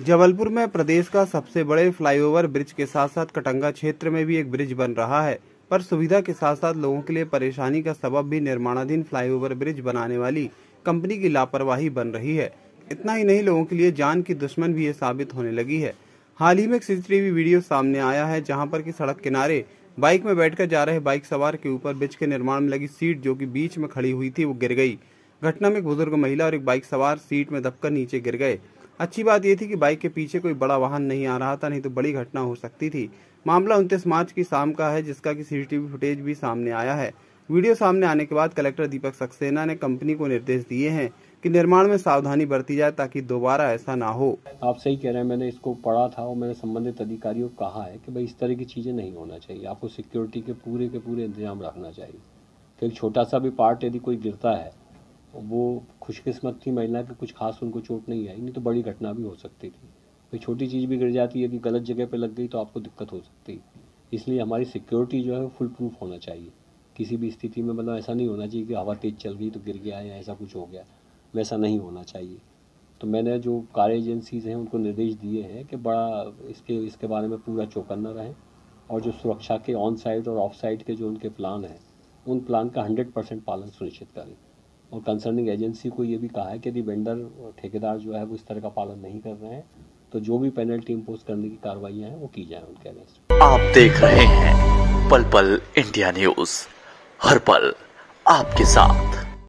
जबलपुर में प्रदेश का सबसे बड़े फ्लाईओवर ब्रिज के साथ साथ कटंगा क्षेत्र में भी एक ब्रिज बन रहा है, पर सुविधा के साथ साथ लोगों के लिए परेशानी का सबब भी निर्माणाधीन फ्लाईओवर ब्रिज बनाने वाली कंपनी की लापरवाही बन रही है। इतना ही नहीं, लोगों के लिए जान की दुश्मन भी ये साबित होने लगी है। हाल ही में एक सीसीटीवी वीडियो सामने आया है, जहाँ पर की सड़क किनारे बाइक में बैठकर जा रहे बाइक सवार के ऊपर ब्रिज के निर्माण में लगी सीट जो कि बीच में खड़ी हुई थी, वो गिर गई। घटना में एक बुज़ुर्ग महिला और एक बाइक सवार सीट में दबकर नीचे गिर गए। अच्छी बात यह थी कि बाइक के पीछे कोई बड़ा वाहन नहीं आ रहा था, नहीं तो बड़ी घटना हो सकती थी। मामला उनतीस मार्च की शाम का है, जिसका कि सीसीटीवी फुटेज भी सामने आया है। वीडियो सामने आने के बाद कलेक्टर दीपक सक्सेना ने कंपनी को निर्देश दिए हैं कि निर्माण में सावधानी बरती जाए ताकि दोबारा ऐसा ना हो। आप सही कह रहे हैं, मैंने इसको पढ़ा था और मैंने संबंधित अधिकारियों को कहा है कि भाई, इस तरह की चीज़ें नहीं होना चाहिए। आपको सिक्योरिटी के पूरे के पूरे इंतज़ाम रखना चाहिए। क्योंकि छोटा सा भी पार्ट यदि कोई गिरता है वो खुशकिस्मत थी, महिला की कुछ खास उनको चोट नहीं आई, नहीं तो बड़ी घटना भी हो सकती थी। कोई छोटी चीज़ भी गिर जाती है यदि गलत जगह पे लग गई तो आपको दिक्कत हो सकती इसलिए हमारी सिक्योरिटी जो है फुल प्रूफ होना चाहिए। किसी भी स्थिति में मतलब ऐसा नहीं होना चाहिए कि हवा तेज़ चल गई तो गिर गया या ऐसा कुछ हो गया, वैसा नहीं होना चाहिए। तो मैंने जो कार्य एजेंसीज हैं उनको निर्देश दिए हैं कि बड़ा इसके इसके बारे में पूरा चौकन्ना रहें और जो सुरक्षा के ऑन साइड और ऑफ़ साइड के जो उनके प्लान हैं, उन प्लान का हंड्रेड परसेंट पालन सुनिश्चित करें। और कंसर्निंग एजेंसी को ये भी कहा है कि यदि वेंडर ठेकेदार जो है वो इस तरह का पालन नहीं कर रहे हैं। तो जो भी पेनल्टी इम्पोज करने की कार्रवाई है, वो की जाए उनके अगेंस्ट आप देख रहे हैं पल पल इंडिया न्यूज़। हर पल आपके साथ।